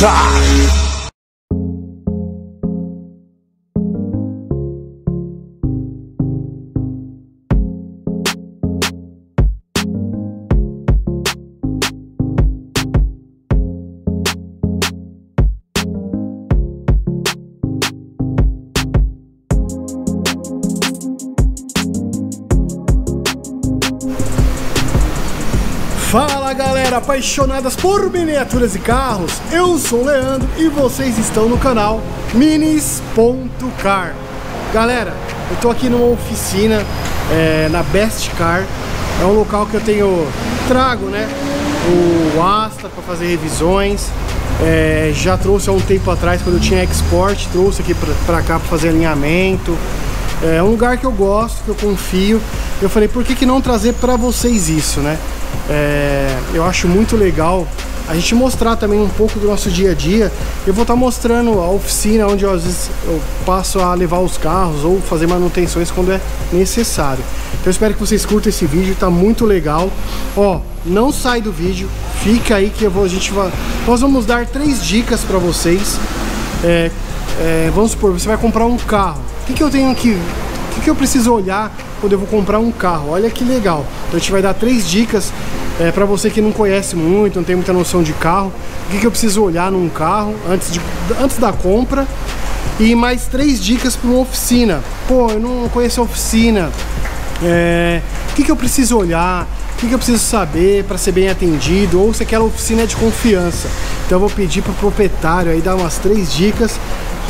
Car. Apaixonadas por miniaturas e carros, eu sou o Leandro e vocês estão no canal Minis.car Galera, eu tô aqui numa oficina é, na Best Car É um local que eu tenho, trago né, o Astra para fazer revisões é, Já trouxe há um tempo atrás quando eu tinha Export, trouxe aqui para cá para fazer alinhamento é um lugar que eu gosto, que eu confio. Eu falei, por que, que não trazer para vocês isso, né? É, eu acho muito legal a gente mostrar também um pouco do nosso dia a dia. Eu vou estar tá mostrando a oficina onde eu, às vezes eu passo a levar os carros ou fazer manutenções quando é necessário. Então eu espero que vocês curtam esse vídeo, tá muito legal. Ó, não sai do vídeo, fica aí que vou, a gente vai, nós vamos dar três dicas para vocês. É, é, vamos supor, você vai comprar um carro. O que, que eu tenho que, o que, que eu preciso olhar quando eu vou comprar um carro? Olha que legal. Então a gente vai dar três dicas é, para você que não conhece muito, não tem muita noção de carro, o que, que eu preciso olhar num carro antes, de, antes da compra e mais três dicas para uma oficina. Pô, eu não conheço a oficina, é, o que, que eu preciso olhar, o que, que eu preciso saber para ser bem atendido ou se aquela oficina é de confiança. Então eu vou pedir para o proprietário aí dar umas três dicas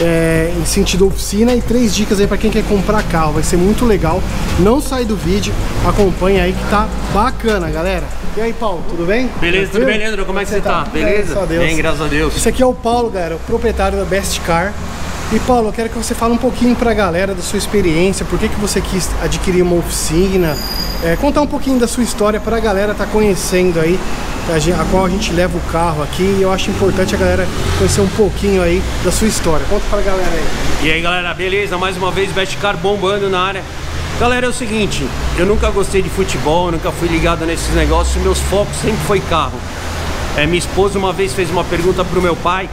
é, em sentido oficina e três dicas aí para quem quer comprar carro. Vai ser muito legal. Não sai do vídeo, acompanha aí que tá bacana, galera. E aí, Paulo, tudo bem? Beleza, tudo bem, Leandro? Como é que você tá? tá? Beleza? Graças a Deus. Bem, graças a Deus. Esse aqui é o Paulo, galera, o proprietário da Best Car. E Paulo, eu quero que você fale um pouquinho para a galera da sua experiência, por que, que você quis adquirir uma oficina, é, contar um pouquinho da sua história para a galera tá conhecendo aí, a, gente, a, qual a gente leva o carro aqui. E eu acho importante a galera conhecer um pouquinho aí da sua história. Conta para a galera aí. E aí galera, beleza? Mais uma vez, Best Car bombando na área. Galera, é o seguinte, eu nunca gostei de futebol, nunca fui ligado nesses negócios, meus focos sempre foi carro. É, minha esposa uma vez fez uma pergunta pro meu pai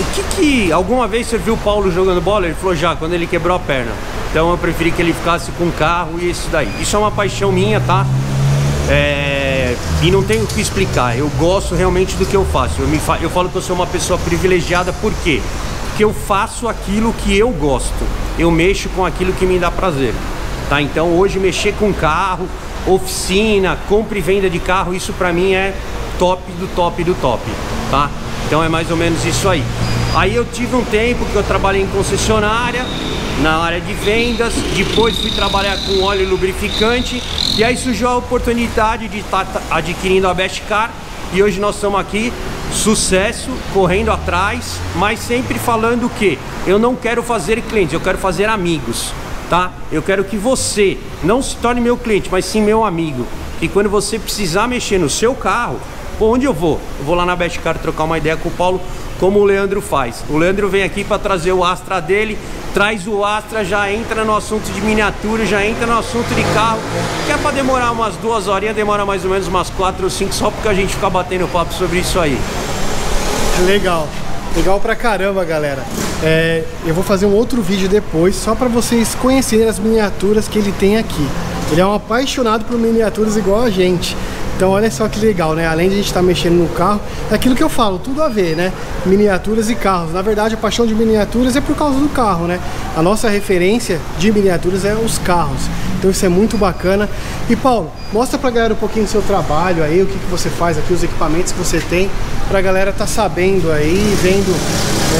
o que que... Alguma vez você viu o Paulo jogando bola? Ele falou já, quando ele quebrou a perna. Então eu preferi que ele ficasse com o carro e isso daí. Isso é uma paixão minha, tá? É... E não tenho o que explicar. Eu gosto realmente do que eu faço. Eu, me fa... eu falo que eu sou uma pessoa privilegiada, por quê? Porque eu faço aquilo que eu gosto. Eu mexo com aquilo que me dá prazer. Tá? Então hoje mexer com carro, oficina, compra e venda de carro, isso pra mim é top do top do top, tá? Então é mais ou menos isso aí. Aí eu tive um tempo que eu trabalhei em concessionária, na área de vendas, depois fui trabalhar com óleo lubrificante e aí surgiu a oportunidade de estar tá adquirindo a Best Car e hoje nós estamos aqui, sucesso, correndo atrás, mas sempre falando que eu não quero fazer clientes, eu quero fazer amigos, tá? Eu quero que você não se torne meu cliente, mas sim meu amigo. E quando você precisar mexer no seu carro, Pô, onde eu vou? Eu vou lá na Betcar trocar uma ideia com o Paulo, como o Leandro faz. O Leandro vem aqui para trazer o Astra dele, traz o Astra, já entra no assunto de miniatura, já entra no assunto de carro. Que é para demorar umas duas horinhas, demora mais ou menos umas quatro ou cinco, só porque a gente fica batendo papo sobre isso aí. Legal. Legal pra caramba, galera. É, eu vou fazer um outro vídeo depois, só para vocês conhecerem as miniaturas que ele tem aqui. Ele é um apaixonado por miniaturas igual a gente. Então olha só que legal, né? Além de a gente estar tá mexendo no carro, é aquilo que eu falo, tudo a ver, né? Miniaturas e carros. Na verdade, a paixão de miniaturas é por causa do carro, né? A nossa referência de miniaturas é os carros. Então isso é muito bacana. E Paulo, mostra pra galera um pouquinho do seu trabalho aí, o que, que você faz aqui, os equipamentos que você tem, pra galera tá sabendo aí, vendo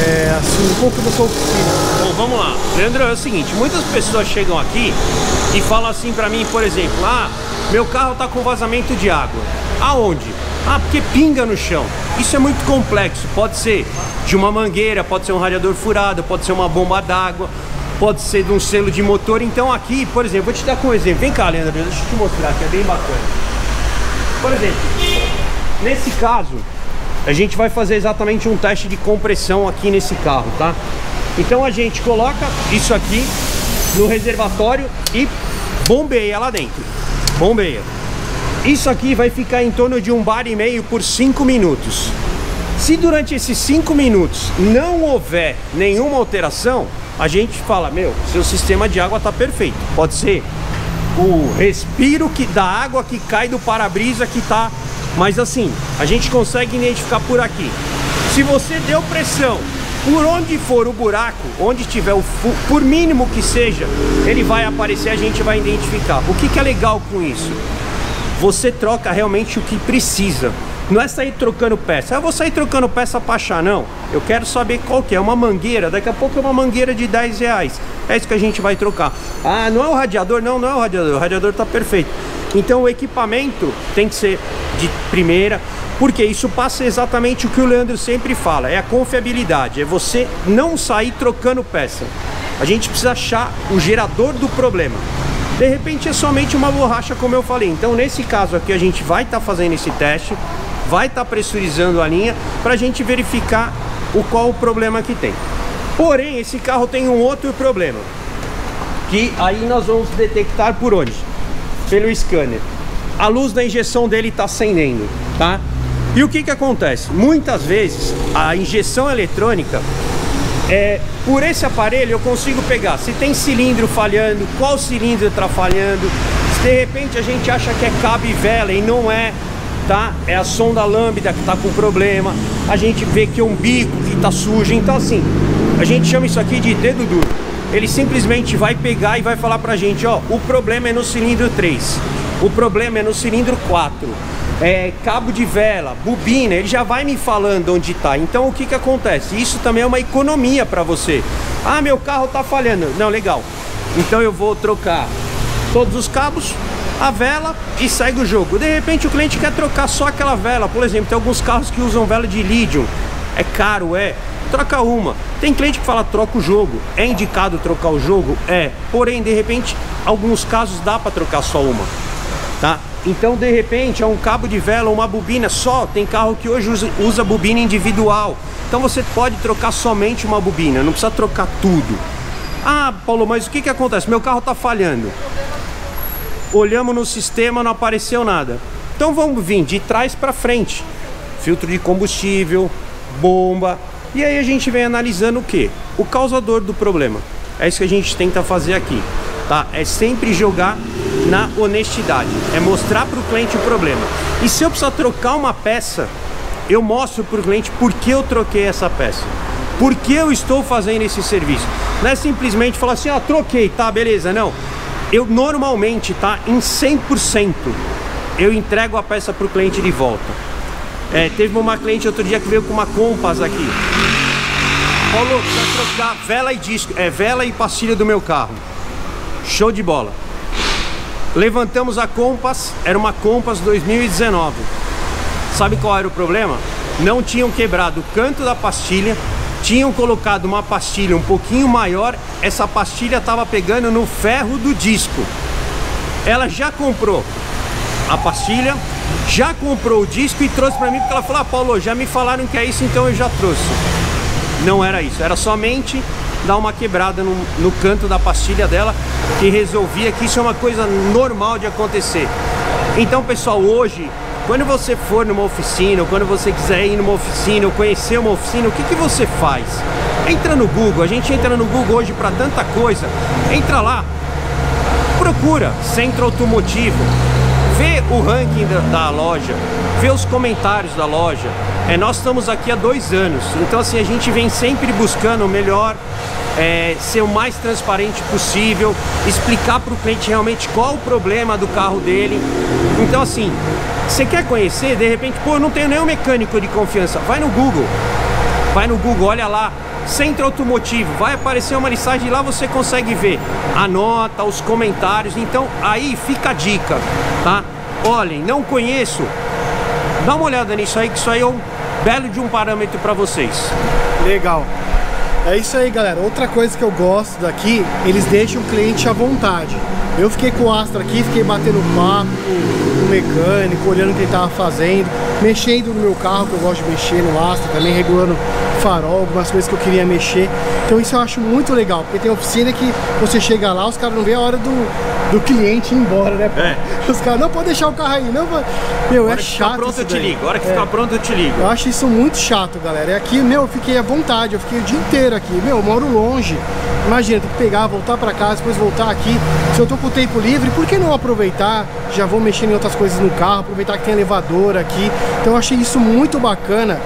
é, assim, um pouco da sua oficina. Bom, vamos lá. Leandro, é o seguinte, muitas pessoas chegam aqui e falam assim pra mim, por exemplo, ah, meu carro está com vazamento de água. Aonde? Ah, porque pinga no chão. Isso é muito complexo. Pode ser de uma mangueira, pode ser um radiador furado, pode ser uma bomba d'água, pode ser de um selo de motor. Então aqui, por exemplo, vou te dar um exemplo. Vem cá, Leandro, deixa eu te mostrar que é bem bacana. Por exemplo, nesse caso, a gente vai fazer exatamente um teste de compressão aqui nesse carro, tá? Então a gente coloca isso aqui no reservatório e bombeia lá dentro bombeia. Isso aqui vai ficar em torno de um bar e meio por 5 minutos. Se durante esses cinco minutos não houver nenhuma alteração, a gente fala, meu, seu sistema de água está perfeito. Pode ser o respiro que da água que cai do para-brisa que tá, mas assim, a gente consegue identificar por aqui. Se você deu pressão por onde for o buraco, onde tiver o por mínimo que seja, ele vai aparecer, a gente vai identificar. O que, que é legal com isso? Você troca realmente o que precisa. Não é sair trocando peça. Eu vou sair trocando peça para achar, não. Eu quero saber qual que é. Uma mangueira, daqui a pouco é uma mangueira de 10 reais. É isso que a gente vai trocar. Ah, não é o radiador? Não, não é o radiador. O radiador tá perfeito. Então o equipamento tem que ser de primeira, porque isso passa exatamente o que o Leandro sempre fala, é a confiabilidade, é você não sair trocando peça. A gente precisa achar o gerador do problema. De repente é somente uma borracha, como eu falei. Então nesse caso aqui a gente vai estar tá fazendo esse teste, vai estar tá pressurizando a linha para a gente verificar o qual o problema que tem. Porém, esse carro tem um outro problema, que aí nós vamos detectar por onde? Pelo scanner. A luz da injeção dele está acendendo, tá? E o que que acontece? Muitas vezes a injeção eletrônica é, por esse aparelho eu consigo pegar se tem cilindro falhando, qual cilindro está falhando, se de repente a gente acha que é cabo e vela e não é, tá? É a sonda lambda que está com problema, a gente vê que é um bico que está sujo, então assim, a gente chama isso aqui de dedo duro. Ele simplesmente vai pegar e vai falar pra gente, ó, o problema é no cilindro 3, o problema é no cilindro 4, é, cabo de vela, bobina, ele já vai me falando onde está. Então o que que acontece? Isso também é uma economia para você. Ah, meu carro está falhando. Não, legal. Então eu vou trocar todos os cabos, a vela e segue o jogo. De repente o cliente quer trocar só aquela vela. Por exemplo, tem alguns carros que usam vela de lídio. É caro, é. Troca uma. Tem cliente que fala troca o jogo. É indicado trocar o jogo? É. Porém, de repente, alguns casos dá para trocar só uma. Tá? Então, de repente, é um cabo de vela, uma bobina só. Tem carro que hoje usa, usa bobina individual. Então você pode trocar somente uma bobina, não precisa trocar tudo. Ah, Paulo, mas o que, que acontece? Meu carro está falhando. Olhamos no sistema, não apareceu nada. Então vamos vir de trás para frente. Filtro de combustível, bomba. E aí a gente vem analisando o que? O causador do problema. É isso que a gente tenta fazer aqui. Tá? É sempre jogar na honestidade, é mostrar para o cliente o problema. E se eu precisar trocar uma peça, eu mostro para o cliente por que eu troquei essa peça. Por que eu estou fazendo esse serviço? Não é simplesmente falar assim, ah, troquei, tá, beleza, não. Eu normalmente, tá, em 100%, eu entrego a peça para o cliente de volta. É, teve uma cliente outro dia que veio com uma Compass aqui. Falou, precisa trocar vela e disco, é, vela e pastilha do meu carro. Show de bola. Levantamos a Compass, era uma Compass 2019. Sabe qual era o problema? Não tinham quebrado o canto da pastilha, tinham colocado uma pastilha um pouquinho maior, essa pastilha estava pegando no ferro do disco. Ela já comprou a pastilha, já comprou o disco e trouxe para mim porque ela falou: ah, Paulo, já me falaram que é isso, então eu já trouxe. Não era isso, era somente dar uma quebrada no, no canto da pastilha dela que resolvia que isso é uma coisa normal de acontecer. Então, pessoal, hoje, quando você for numa oficina, ou quando você quiser ir numa oficina, ou conhecer uma oficina, o que, que você faz? Entra no Google, a gente entra no Google hoje para tanta coisa. Entra lá, procura Centro Automotivo, vê o ranking da, da loja, vê os comentários da loja. É, nós estamos aqui há dois anos, então assim, a gente vem sempre buscando o melhor, é, ser o mais transparente possível, explicar para o cliente realmente qual o problema do carro dele. Então assim, você quer conhecer, de repente, pô, eu não tenho nenhum mecânico de confiança, vai no Google, vai no Google, olha lá, Centro Automotivo, vai aparecer uma listagem lá você consegue ver a nota, os comentários, então aí fica a dica, tá? Olhem, não conheço, dá uma olhada nisso aí, que isso aí é um belo de um parâmetro para vocês. Legal. É isso aí, galera. Outra coisa que eu gosto daqui, eles deixam o cliente à vontade. Eu fiquei com o Astra aqui, fiquei batendo papo com o mecânico, olhando o que ele estava fazendo, mexendo no meu carro, que eu gosto de mexer no Astra, também regulando farol, algumas coisas que eu queria mexer. Então isso eu acho muito legal, porque tem oficina que você chega lá, os caras não vê a hora do, do cliente ir embora, né? É. Os caras, não pode deixar o carro aí, não pode... Meu, é chato. Pronto, eu te ligo. hora que é. ficar pronto, eu te ligo. Eu acho isso muito chato, galera. É aqui, meu, eu fiquei à vontade, eu fiquei o dia inteiro aqui. Meu, eu moro longe. Imagina, tem que pegar, voltar pra casa, depois voltar aqui. Se eu tô com o tempo livre, por que não aproveitar? Já vou mexer em outras coisas no carro, aproveitar que tem elevador aqui. Então eu achei isso muito bacana.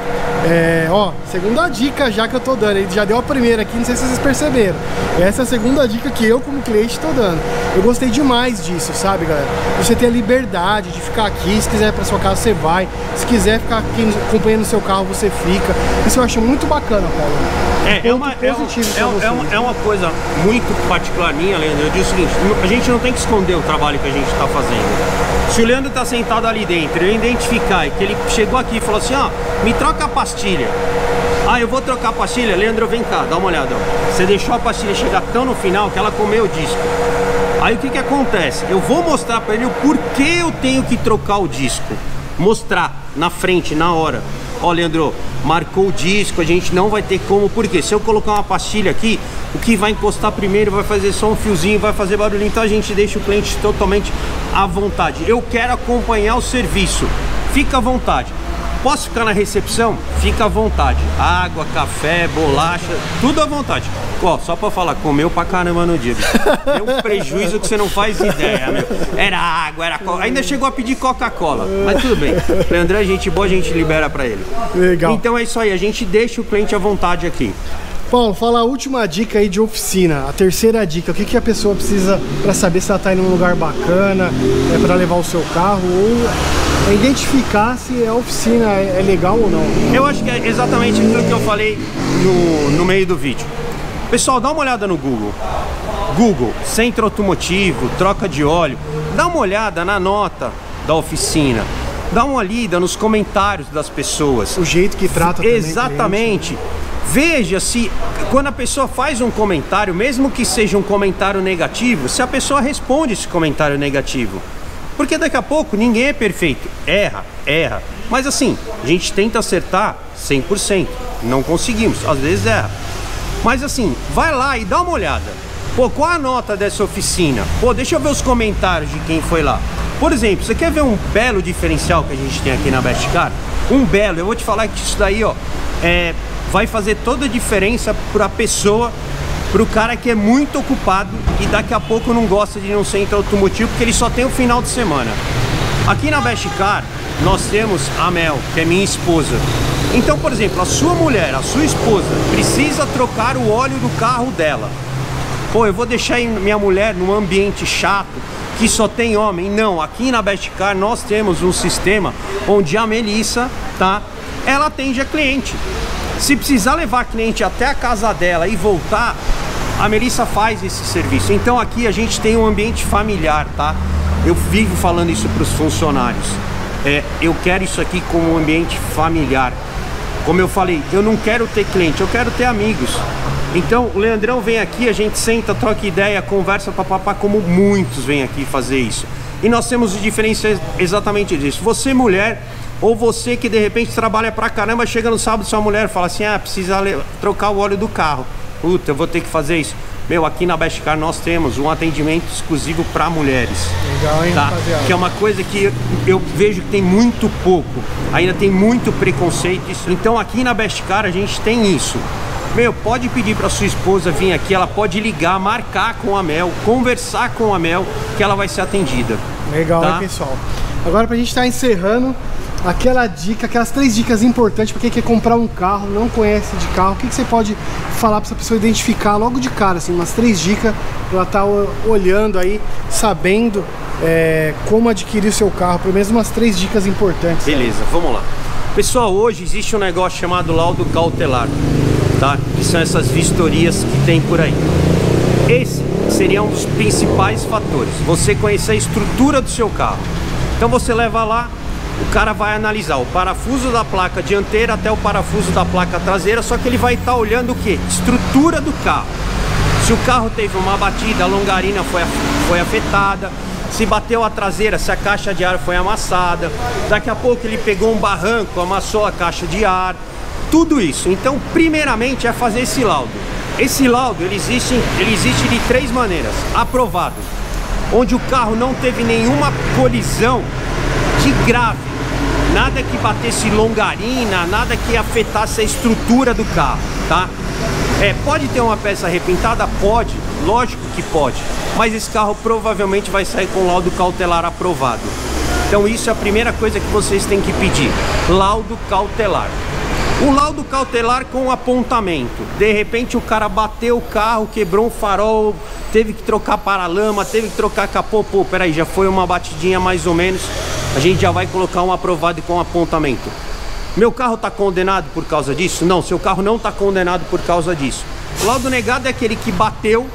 É, ó, segunda dica já que eu tô dando. Ele já deu a primeira aqui, não sei se vocês perceberam. Essa é a segunda dica que eu, como cliente, tô dando. Eu gostei demais disso, sabe, galera? Você ter a liberdade de ficar aqui. Se quiser para sua casa, você vai. Se quiser ficar aqui acompanhando o seu carro, você fica. Isso eu acho muito bacana, Paulo. É, é, uma, é, é, é, uma, é uma coisa muito particular minha, Leandro. Eu digo o seguinte: a gente não tem que esconder o trabalho que a gente está fazendo. Se o Leandro está sentado ali dentro, eu identificar que ele chegou aqui e falou assim: ó, me troca a pastilha. Ah, eu vou trocar a pastilha. Leandro, vem cá, dá uma olhada. Você deixou a pastilha chegar tão no final que ela comeu o disco. Aí o que que acontece? Eu vou mostrar para ele o porquê eu tenho que trocar o disco. Mostrar na frente, na hora. Ó, Leandro, marcou o disco, a gente não vai ter como, porque se eu colocar uma pastilha aqui, o que vai encostar primeiro vai fazer só um fiozinho, vai fazer barulhinho, então a gente deixa o cliente totalmente à vontade. Eu quero acompanhar o serviço, fica à vontade. Posso ficar na recepção? Fica à vontade. Água, café, bolacha, tudo à vontade. Ó, só pra falar, comeu pra caramba no dia. Deu um prejuízo que você não faz ideia, meu. Era água, era coca. Ainda chegou a pedir Coca-Cola. Mas tudo bem. O André, é gente boa, a gente libera pra ele. Legal. Então é isso aí, a gente deixa o cliente à vontade aqui. Paulo, fala a última dica aí de oficina, a terceira dica. O que, que a pessoa precisa para saber se ela está indo num lugar bacana, é para levar o seu carro ou é identificar se a oficina é, é legal ou não? Eu acho que é exatamente aquilo que eu falei no, no meio do vídeo. Pessoal, dá uma olhada no Google. Google, centro automotivo, troca de óleo. Dá uma olhada na nota da oficina. Dá uma lida nos comentários das pessoas. O jeito que trata Exatamente. Veja se quando a pessoa faz um comentário, mesmo que seja um comentário negativo, se a pessoa responde esse comentário negativo. Porque daqui a pouco ninguém é perfeito. Erra, erra. Mas assim, a gente tenta acertar 100%. Não conseguimos, às vezes erra. Mas assim, vai lá e dá uma olhada. Pô, qual a nota dessa oficina? Pô, deixa eu ver os comentários de quem foi lá. Por exemplo, você quer ver um belo diferencial que a gente tem aqui na Best Car? Um belo, eu vou te falar que isso daí, ó, é, vai fazer toda a diferença para a pessoa, para o cara que é muito ocupado e daqui a pouco não gosta de num centro automotivo porque ele só tem o final de semana. Aqui na Best Car, nós temos a Mel, que é minha esposa. Então, por exemplo, a sua mulher, a sua esposa, precisa trocar o óleo do carro dela. Pô, eu vou deixar minha mulher num ambiente chato, que só tem homem. Não, aqui na Best Car nós temos um sistema onde a Melissa, tá? Ela atende a cliente. Se precisar levar a cliente até a casa dela e voltar, a Melissa faz esse serviço. Então aqui a gente tem um ambiente familiar, tá? Eu vivo falando isso para os funcionários. É, eu quero isso aqui como um ambiente familiar. Como eu falei, eu não quero ter cliente, eu quero ter amigos. Então o Leandrão vem aqui, a gente senta, troca ideia, conversa, papapá, como muitos vêm aqui fazer isso. E nós temos diferença exatamente disso. Você, mulher, ou você que de repente trabalha pra caramba, chega no sábado, sua mulher fala assim: ah, precisa trocar o óleo do carro. Puta, eu vou ter que fazer isso. Meu, aqui na Best Car nós temos um atendimento exclusivo para mulheres. Legal, hein, tá? Que é uma coisa que eu vejo que tem muito pouco. Ainda tem muito preconceito. Então aqui na Best Car a gente tem isso. Meu, pode pedir para sua esposa vir aqui, ela pode ligar, marcar com a Mel, conversar com a Mel, que ela vai ser atendida. Legal, tá? hein, pessoal? Agora pra gente estar tá encerrando, aquela dica, aquelas três dicas importantes para quem quer comprar um carro, não conhece de carro, o que, que você pode falar para essa pessoa identificar logo de cara, assim, umas três dicas para ela estar tá olhando aí, sabendo é, como adquirir o seu carro, pelo menos umas três dicas importantes. Beleza, aí. vamos lá. Pessoal, hoje existe um negócio chamado laudo cautelar, tá? Que são essas vistorias que tem por aí. Esse seria um dos principais fatores, você conhecer a estrutura do seu carro. Então você leva lá, o cara vai analisar o parafuso da placa dianteira até o parafuso da placa traseira, só que ele vai estar tá olhando o que? Estrutura do carro. Se o carro teve uma batida, a longarina foi, foi afetada, se bateu a traseira, se a caixa de ar foi amassada, daqui a pouco ele pegou um barranco, amassou a caixa de ar. tudo isso. Então, primeiramente é fazer esse laudo. Esse laudo ele existe, ele existe de três maneiras: aprovado, onde o carro não teve nenhuma colisão de grave, nada que batesse longarina, nada que afetasse a estrutura do carro, tá? É, pode ter uma peça repintada? Pode, lógico que pode, mas esse carro provavelmente vai sair com laudo cautelar aprovado. Então isso é a primeira coisa que vocês têm que pedir, laudo cautelar. Um laudo cautelar com apontamento. De repente o cara bateu o carro, quebrou um farol, teve que trocar paralama, teve que trocar capô. Pô, peraí, já foi uma batidinha mais ou menos. A gente já vai colocar um aprovado com apontamento. Meu carro está condenado por causa disso? Não, seu carro não está condenado por causa disso. O laudo negado é aquele que bateu,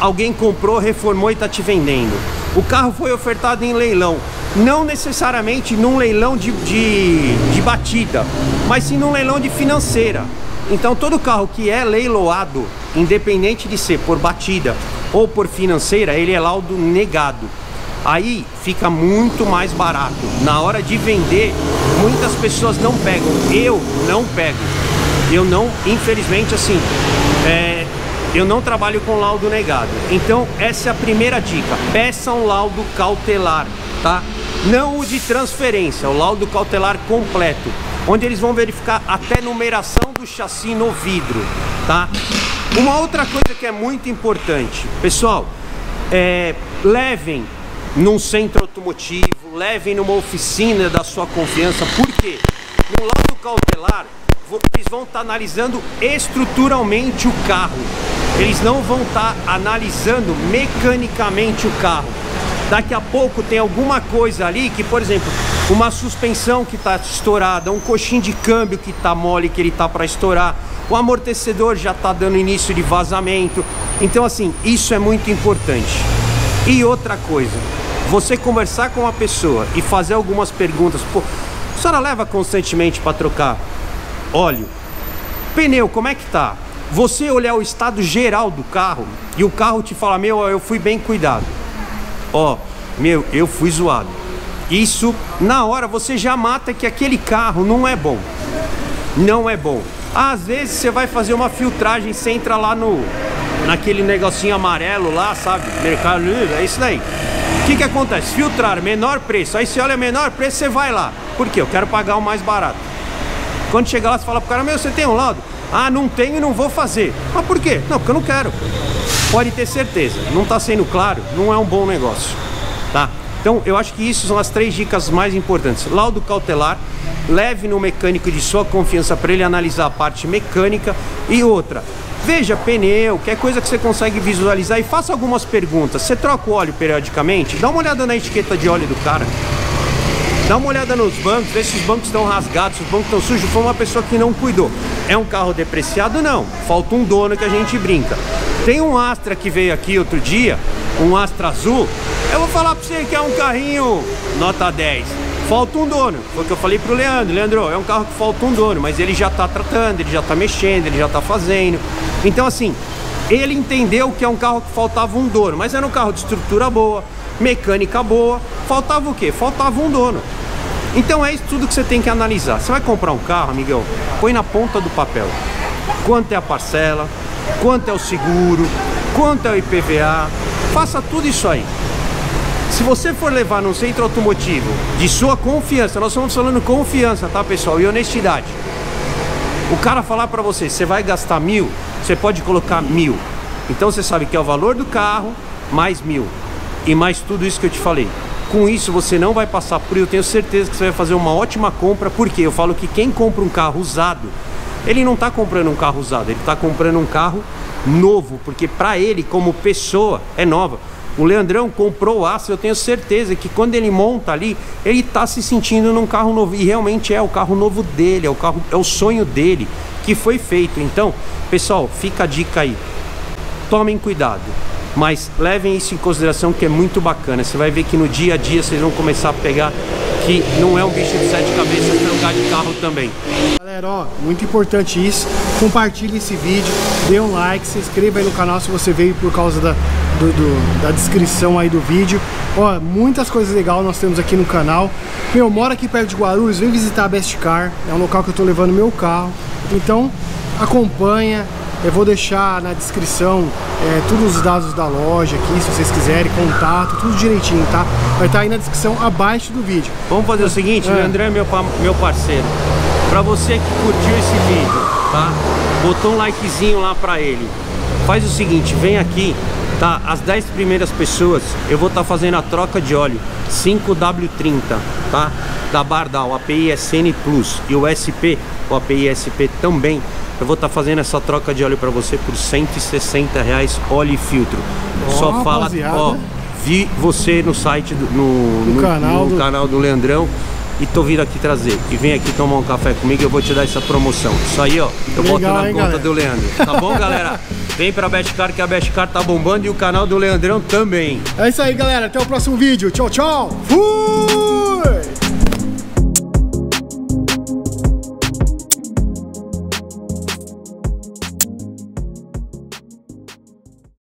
alguém comprou, reformou e está te vendendo. O carro foi ofertado em leilão não necessariamente num leilão de, de, de batida, mas sim num leilão de financeira. Então todo carro que é leiloado, independente de ser por batida ou por financeira, ele é laudo negado. Aí fica muito mais barato. Na hora de vender, muitas pessoas não pegam. Eu não pego. Eu não, infelizmente, assim, é, eu não trabalho com laudo negado. Então essa é a primeira dica. Peça um laudo cautelar, tá? não o de transferência, o laudo cautelar completo, onde eles vão verificar até numeração do chassi no vidro, tá? Uma outra coisa que é muito importante, pessoal, é, levem num centro automotivo, levem numa oficina da sua confiança, porque no laudo cautelar eles vão estar tá analisando estruturalmente o carro, eles não vão estar tá analisando mecanicamente o carro daqui a pouco tem alguma coisa ali que, por exemplo, uma suspensão que está estourada, um coxinho de câmbio que está mole, que ele está para estourar, o amortecedor já está dando início de vazamento. Então, assim, isso é muito importante. E outra coisa, você conversar com uma pessoa e fazer algumas perguntas, pô, a senhora leva constantemente para trocar óleo? Pneu, como é que tá? Você olhar o estado geral do carro e o carro te fala, meu, eu fui bem cuidado ó, meu, eu fui zoado. Isso, na hora, você já mata que aquele carro não é bom. Não é bom. Às vezes você vai fazer uma filtragem, você entra lá no naquele negocinho amarelo lá, sabe? Mercado Livre, é isso daí. Que que acontece? Filtrar, menor preço. Aí você olha menor preço, você vai lá. Por quê? Eu quero pagar o mais barato. Quando chegar lá, você fala pro cara, meu, você tem um laudo? Ah, não tenho e não vou fazer. Mas por quê? Não, porque eu não quero pode ter certeza, não está sendo claro, não é um bom negócio, tá? Então, eu acho que isso são as três dicas mais importantes. Laudo cautelar, leve no mecânico de sua confiança para ele analisar a parte mecânica e outra, veja pneu, que é coisa que você consegue visualizar e faça algumas perguntas. Você troca o óleo periodicamente? Dá uma olhada na etiqueta de óleo do cara. Dá uma olhada nos bancos, vê se os bancos estão rasgados, se os bancos estão sujos. Foi uma pessoa que não cuidou. É um carro depreciado? Não. Falta um dono que a gente brinca. Tem um Astra que veio aqui outro dia, um Astra azul. Eu vou falar pra você que é um carrinho nota 10. Falta um dono. Foi o que eu falei pro Leandro. Leandro, é um carro que falta um dono, mas ele já tá tratando, ele já tá mexendo, ele já tá fazendo. Então, assim, ele entendeu que é um carro que faltava um dono, mas era um carro de estrutura boa, mecânica boa. Faltava o quê? Faltava um dono. Então é isso tudo que você tem que analisar. Você vai comprar um carro, amigão, põe na ponta do papel. Quanto é a parcela, quanto é o seguro, quanto é o IPVA, faça tudo isso aí. Se você for levar num centro automotivo de sua confiança, nós estamos falando confiança, tá pessoal, e honestidade. O cara falar para você, você vai gastar mil, você pode colocar mil. Então você sabe que é o valor do carro mais mil e mais tudo isso que eu te falei. Com isso você não vai passar por, eu tenho certeza que você vai fazer uma ótima compra, porque eu falo que quem compra um carro usado, ele não está comprando um carro usado, ele está comprando um carro novo, porque para ele como pessoa é nova. O Leandrão comprou o Astra, eu tenho certeza que quando ele monta ali, ele está se sentindo num carro novo e realmente é o carro novo dele, é o carro, é o sonho dele que foi feito. Então, pessoal, fica a dica aí. Tomem cuidado mas levem isso em consideração que é muito bacana. Você vai ver que no dia a dia vocês vão começar a pegar que não é um bicho de sete cabeças trocar de carro também. Galera, ó, muito importante isso. Compartilhe esse vídeo, dê um like, se inscreva aí no canal se você veio por causa da, do, do, da descrição aí do vídeo. Ó, muitas coisas legais nós temos aqui no canal. Meu, mora aqui perto de Guarulhos, vem visitar a Best Car. É um local que eu tô levando meu carro. Então, acompanha. Eu vou deixar na descrição é, todos os dados da loja aqui, se vocês quiserem, contato, tudo direitinho, tá? Vai estar tá aí na descrição abaixo do vídeo. Vamos fazer o seguinte, é. o André é meu, meu parceiro. Pra você que curtiu esse vídeo, tá? Botou um likezinho lá pra ele. Faz o seguinte, vem aqui, tá? As 10 primeiras pessoas, eu vou estar tá fazendo a troca de óleo 5W30, tá? Da Bardal, API SN Plus e o SP, o API SP também eu vou estar tá fazendo essa troca de óleo para você por 160 reais óleo e filtro. Oh, Só fala, rapaziada. ó, vi você no site, do, no, no, canal, no do... canal do Leandrão e tô vindo aqui trazer. E vem aqui tomar um café comigo e eu vou te dar essa promoção. Isso aí, ó, eu Legal, boto na hein, conta galera? do Leandro. Tá bom, galera? Vem pra Bestcar que a Bestcar tá bombando e o canal do Leandrão também. É isso aí, galera. Até o próximo vídeo. Tchau, tchau. Fui!